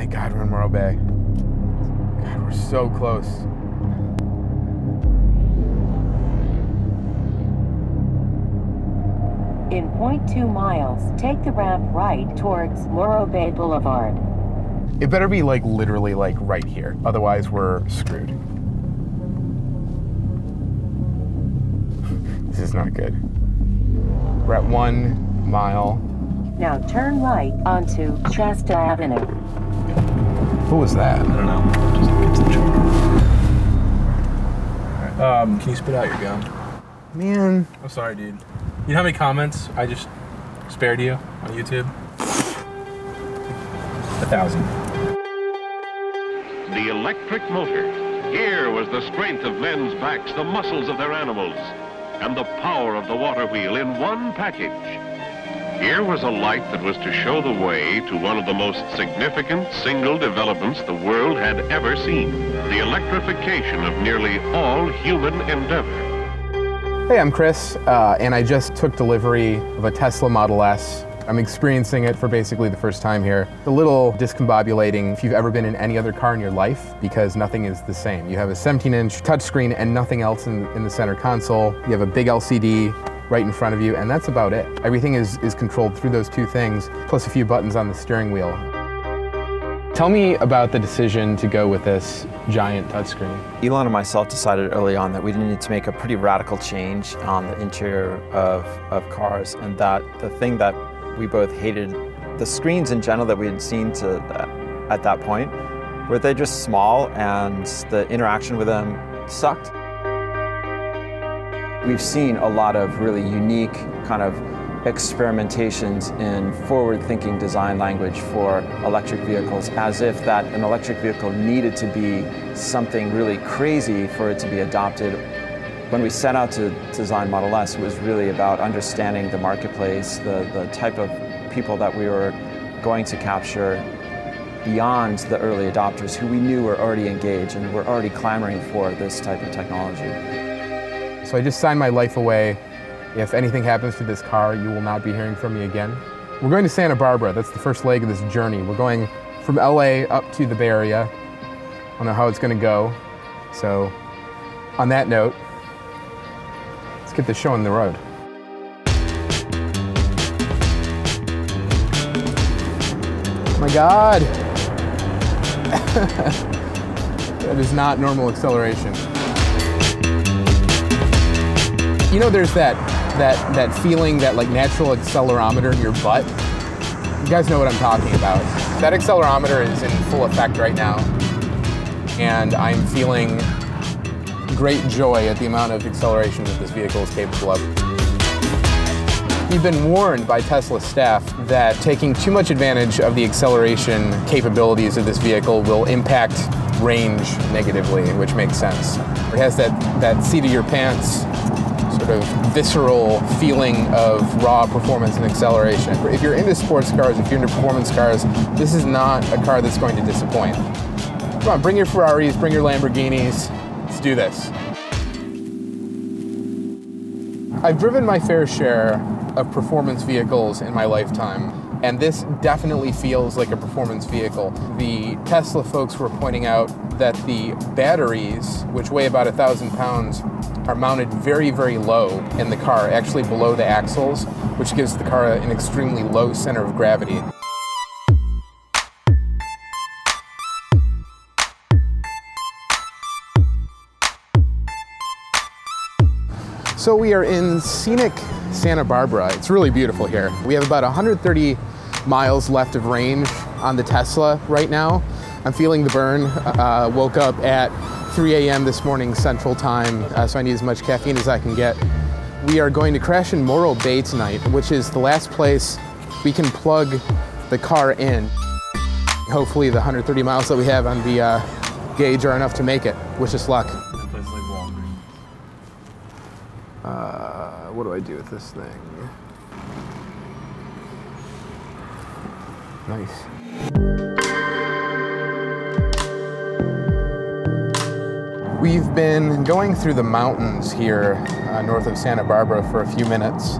thank God we're in Morro Bay. God, we're so close. In 0.2 miles, take the ramp right towards Morro Bay Boulevard. It better be like literally like right here. Otherwise, we're screwed. this is not good. We're at one mile. Now turn right onto Shasta Avenue. What was that? I don't know. Just get to the truck. Um, can you spit out your gum? Man, I'm sorry, dude. You know how many comments I just spared you on YouTube? A thousand. The electric motor. Here was the strength of men's backs, the muscles of their animals, and the power of the water wheel in one package. Here was a light that was to show the way to one of the most significant single developments the world had ever seen, the electrification of nearly all human endeavor. Hey, I'm Chris, uh, and I just took delivery of a Tesla Model S. I'm experiencing it for basically the first time here. A little discombobulating if you've ever been in any other car in your life because nothing is the same. You have a 17 inch touchscreen and nothing else in, in the center console. You have a big LCD right in front of you, and that's about it. Everything is, is controlled through those two things, plus a few buttons on the steering wheel. Tell me about the decision to go with this giant touchscreen. Elon and myself decided early on that we needed to make a pretty radical change on the interior of, of cars, and that the thing that we both hated, the screens in general that we had seen to at that point, were they just small and the interaction with them sucked. We've seen a lot of really unique kind of experimentations in forward-thinking design language for electric vehicles as if that an electric vehicle needed to be something really crazy for it to be adopted. When we set out to design Model S, it was really about understanding the marketplace, the, the type of people that we were going to capture beyond the early adopters who we knew were already engaged and were already clamoring for this type of technology. So I just signed my life away if anything happens to this car, you will not be hearing from me again. We're going to Santa Barbara. That's the first leg of this journey. We're going from LA up to the Bay Area. I don't know how it's going to go. So, on that note, let's get the show on the road. Oh my God! that is not normal acceleration. You know, there's that that that feeling, that like natural accelerometer in your butt. You guys know what I'm talking about. That accelerometer is in full effect right now, and I'm feeling great joy at the amount of acceleration that this vehicle is capable of. We've been warned by Tesla staff that taking too much advantage of the acceleration capabilities of this vehicle will impact range negatively, which makes sense. It has that, that seat of your pants sort of visceral feeling of raw performance and acceleration. If you're into sports cars, if you're into performance cars, this is not a car that's going to disappoint. Come on, bring your Ferraris, bring your Lamborghinis, let's do this. I've driven my fair share of performance vehicles in my lifetime, and this definitely feels like a performance vehicle. The Tesla folks were pointing out that the batteries, which weigh about a thousand pounds, are mounted very, very low in the car, actually below the axles, which gives the car an extremely low center of gravity. So we are in scenic Santa Barbara. It's really beautiful here. We have about 130 miles left of range on the Tesla right now. I'm feeling the burn. Uh, woke up at 3 a.m. this morning Central Time, uh, so I need as much caffeine as I can get. We are going to crash in Morro Bay tonight, which is the last place we can plug the car in. Hopefully the 130 miles that we have on the uh, gauge are enough to make it. Wish us luck. Uh, what do I do with this thing? Nice. We've been going through the mountains here uh, north of Santa Barbara for a few minutes,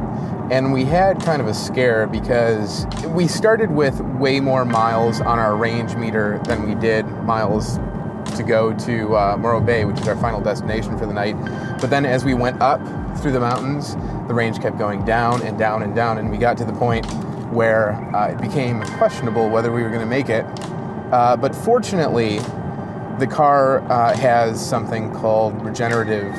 And we had kind of a scare because we started with way more miles on our range meter than we did miles to go to uh, Morro Bay, which is our final destination for the night. But then as we went up through the mountains, the range kept going down and down and down, and we got to the point where uh, it became questionable whether we were going to make it. Uh, but fortunately, the car uh, has something called regenerative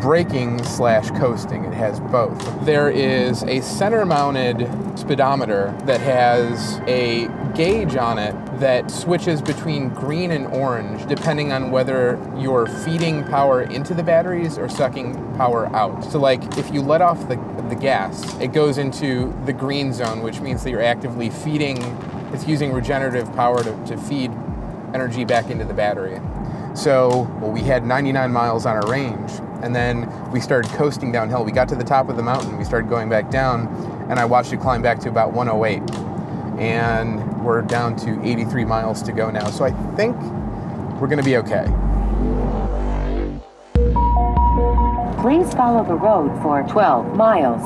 braking slash coasting. It has both. There is a center mounted speedometer that has a gauge on it that switches between green and orange depending on whether you're feeding power into the batteries or sucking power out. So like if you let off the, the gas, it goes into the green zone, which means that you're actively feeding, it's using regenerative power to, to feed energy back into the battery. So well, we had 99 miles on our range, and then we started coasting downhill. We got to the top of the mountain, we started going back down, and I watched it climb back to about 108. And we're down to 83 miles to go now. So I think we're gonna be okay. Please follow the road for 12 miles.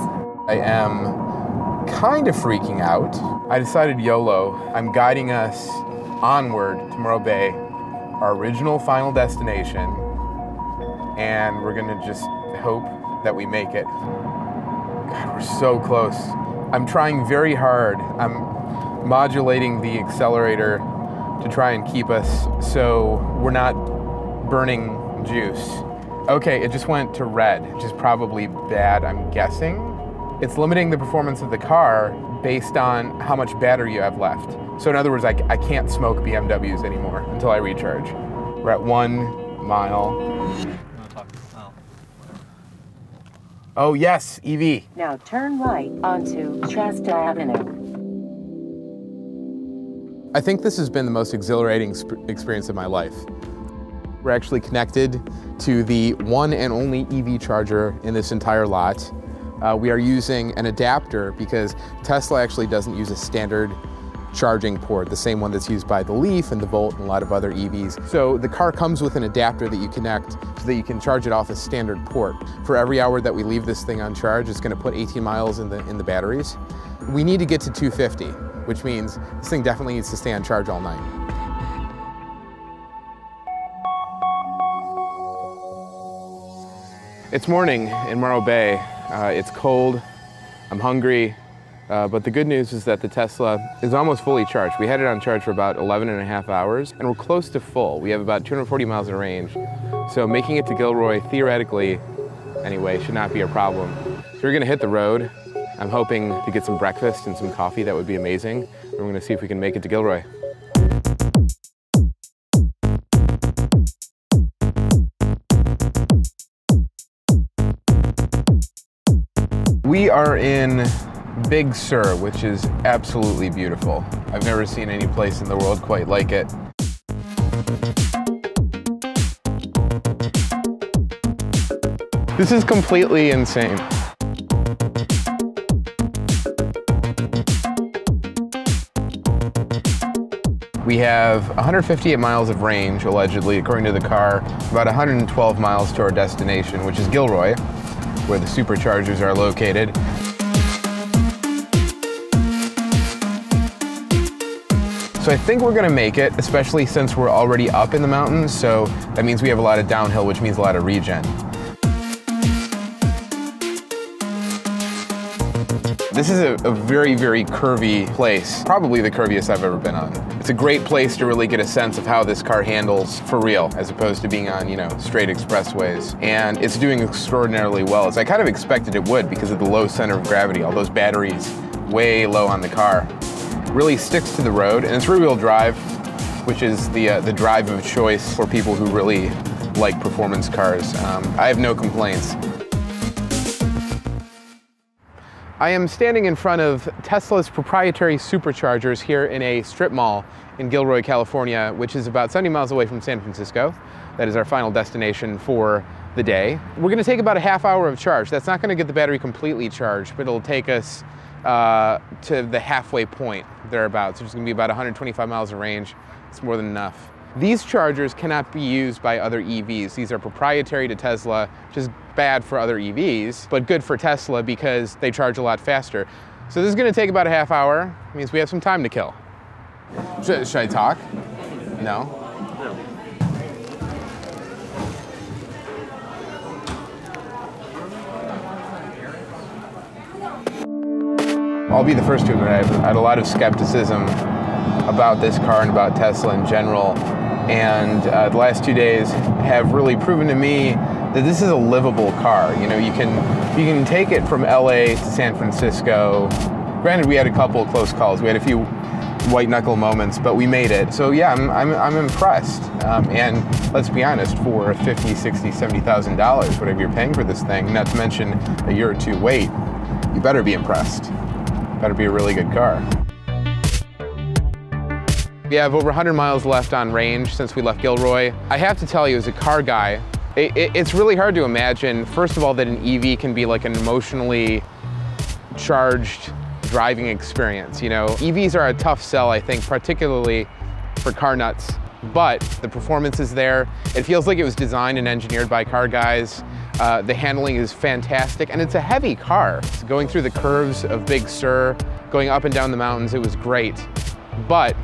I am kind of freaking out. I decided YOLO. I'm guiding us onward to Morro Bay, our original final destination, and we're gonna just hope that we make it. God, we're so close. I'm trying very hard. I'm modulating the accelerator to try and keep us so we're not burning juice. Okay, it just went to red, which is probably bad, I'm guessing. It's limiting the performance of the car based on how much battery you have left. So in other words, I, I can't smoke BMWs anymore until I recharge. We're at one mile. Oh yes, EV. Now turn right onto Shasta Avenue. I think this has been the most exhilarating sp- experience of my life. We're actually connected to the one and only EV charger in this entire lot. Uh, we are using an adapter because Tesla actually doesn't use a standard charging port, the same one that's used by the Leaf and the Volt and a lot of other EVs. So the car comes with an adapter that you connect so that you can charge it off a standard port. For every hour that we leave this thing on charge, it's going to put 18 miles in the in the batteries. We need to get to 250, which means this thing definitely needs to stay on charge all night. It's morning in Morro Bay. Uh, it's cold. I'm hungry. Uh, but the good news is that the Tesla is almost fully charged. We had it on charge for about 11 and a half hours, and we're close to full. We have about 240 miles in range. So making it to Gilroy, theoretically, anyway, should not be a problem. So we're gonna hit the road. I'm hoping to get some breakfast and some coffee. That would be amazing. We're gonna see if we can make it to Gilroy. We are in Big Sur, which is absolutely beautiful. I've never seen any place in the world quite like it. This is completely insane. We have 158 miles of range, allegedly, according to the car, about 112 miles to our destination, which is Gilroy, where the superchargers are located. I think we're gonna make it, especially since we're already up in the mountains, so that means we have a lot of downhill, which means a lot of regen. This is a, a, very, very curvy place, probably the curviest I've ever been on. It's a great place to really get a sense of how this car handles for real, as opposed to being on, you know, straight expressways. And it's doing extraordinarily well, as I kind of expected it would because of the low center of gravity, all those batteries way low on the car. Really sticks to the road, and it's rear-wheel drive, which is the, uh, the drive of choice for people who really like performance cars. Um, I have no complaints. I am standing in front of Tesla's proprietary superchargers here in a strip mall in Gilroy, California, which is about 70 miles away from San Francisco. That is our final destination for the day. We're gonna take about a half hour of charge. That's not gonna get the battery completely charged, but it'll take us uh, to the halfway point thereabouts. So it's gonna be about 125 miles of range. It's more than enough. These chargers cannot be used by other EVs. These are proprietary to Tesla, which is bad for other EVs, but good for Tesla because they charge a lot faster. So this is gonna take about a half hour. It means we have some time to kill. Should, should I talk? No? I'll be the first to admit I had a lot of skepticism about this car and about Tesla in general. And uh, the last two days have really proven to me that this is a livable car. You know, you can you can take it from LA to San Francisco. Granted, we had a couple of close calls. We had a few white knuckle moments, but we made it. So yeah, I'm, I'm, I'm impressed. Um, and let's be honest, for 50, 60, 70,000 dollars, whatever you're paying for this thing, not to mention a year or two wait, you better be impressed. Better be a really good car. We have over 100 miles left on range since we left Gilroy. I have to tell you, as a car guy, it, it, it's really hard to imagine, first of all, that an EV can be like an emotionally charged driving experience. You know, EVs are a tough sell, I think, particularly for car nuts, but the performance is there. It feels like it was designed and engineered by car guys. Uh, the handling is fantastic, and it's a heavy car. Going through the curves of Big Sur, going up and down the mountains, it was great. But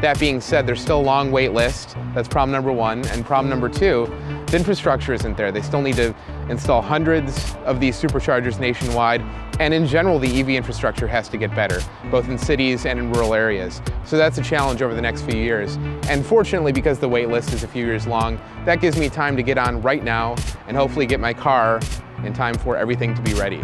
that being said, there's still a long wait list. That's problem number one. And problem number two, the infrastructure isn't there. They still need to install hundreds of these superchargers nationwide. And in general, the EV infrastructure has to get better, both in cities and in rural areas. So that's a challenge over the next few years. And fortunately, because the wait list is a few years long, that gives me time to get on right now and hopefully get my car in time for everything to be ready.